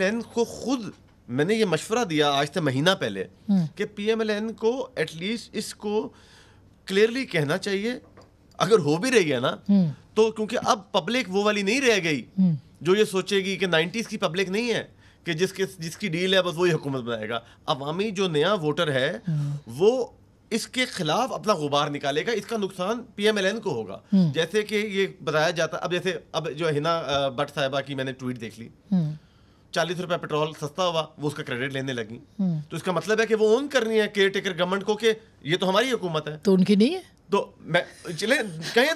N को खुद मैंने ये मशवरा दिया आज से महीना पहले कि पीएमएलएन को एटलीस्ट इसको क्लियरली कहना चाहिए। अगर हो भी रही है ना तो क्योंकि अब पब्लिक वो वाली नहीं रह गई जो ये सोचेगी कि 90s की पब्लिक नहीं है कि जिसके जिसकी डील है बस वही हुकूमत बनाएगा। अवामी जो नया वोटर है वो इसके खिलाफ अपना गुबार निकालेगा इसका नुकसान पीएमएलएन को होगा। जैसे कि ये बताया जाता अब जैसे अब जो हिना भट्ट साहिबा की मैंने ट्वीट देख ली। चालीस रुपए पेट्रोल सस्ता हुआ वो उसका क्रेडिट लेने लगी। तो इसका मतलब है कि वो ओन करनी है केयर टेकर गवर्नमेंट को कि ये तो हमारी हुकूमत है। तो उनकी नहीं है? तो मैं चले कहें